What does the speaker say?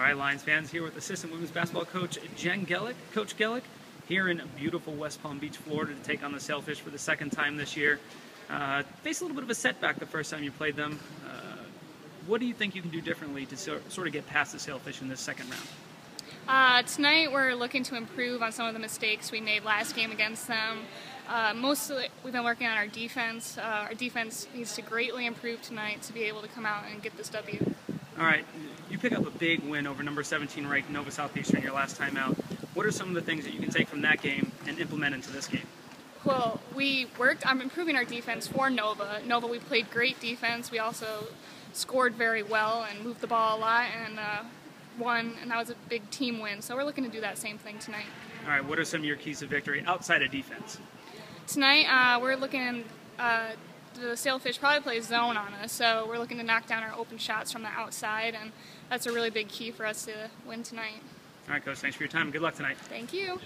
All right, Lions fans, here with assistant women's basketball coach Jen Gellock. Coach Gellock, here in beautiful West Palm Beach, Florida, to take on the Sailfish for the second time this year. Uh, faced a little bit of a setback the first time you played them. Uh, what do you think you can do differently to so, sort of get past the Sailfish in this second round? Uh, tonight we're looking to improve on some of the mistakes we made last game against them. Uh, mostly we've been working on our defense. Uh, our defense needs to greatly improve tonight to be able to come out and get this W. All right, you pick up a big win over number 17 ranked Nova Southeastern your last time out. What are some of the things that you can take from that game and implement into this game? Well, we worked on improving our defense for Nova. Nova, we played great defense. We also scored very well and moved the ball a lot and uh, won, and that was a big team win. So we're looking to do that same thing tonight. All right, what are some of your keys to victory outside of defense? Tonight, uh, we're looking. Uh, the sailfish probably plays zone on us, so we're looking to knock down our open shots from the outside, and that's a really big key for us to win tonight. All right, Coach, thanks for your time. Good luck tonight. Thank you.